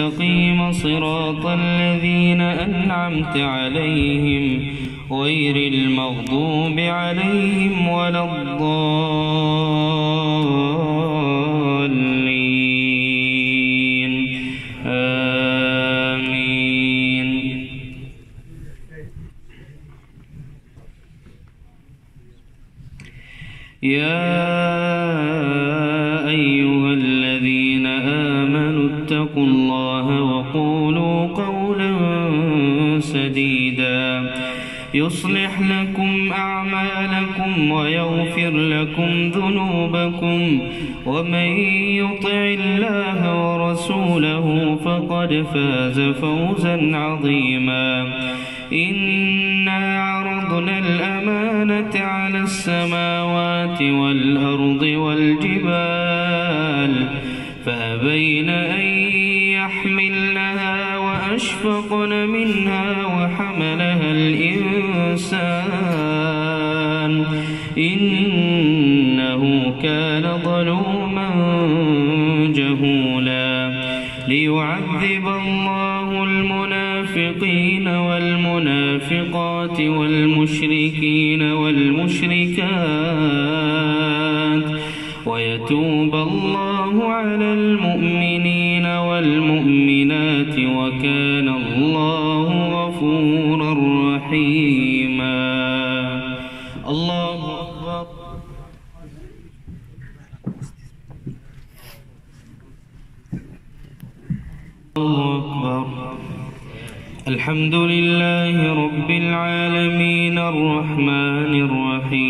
مستقيم صراط الذين أنعمت عليهم غير المغضوب عليهم ولا الضالين. آمين. يا أيها اتقوا الله وقولوا قولا سديدا. يصلح لكم أعمالكم ويغفر لكم ذنوبكم. ومن يطع الله ورسوله فقد فاز فوزا عظيما. إنا عرضنا الأمانة على السماوات والأرض والجبال فأبين أن يحملنها وأشفقن منها وحملها الإنسان. إنه كان ظلوما جهولا. ليعذب الله المنافقين والمنافقات والمشركين والمشركات. ويتوب الله على المؤمنين والمؤمنات وكان الله غفورا رحيما. الله أكبر. الله أكبر. الحمد لله رب العالمين الرحمن الرحيم.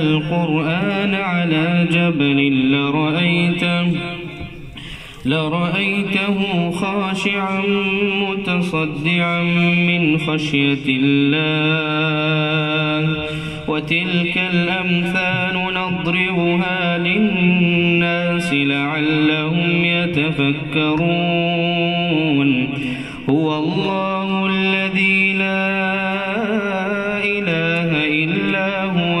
القرآن على جبل لرأيته لرأيته خاشعا متصدعا من خشية الله. وتلك الأمثال نضربها للناس لعلهم يتفكرون. هو الله الذي لا إله إلا هو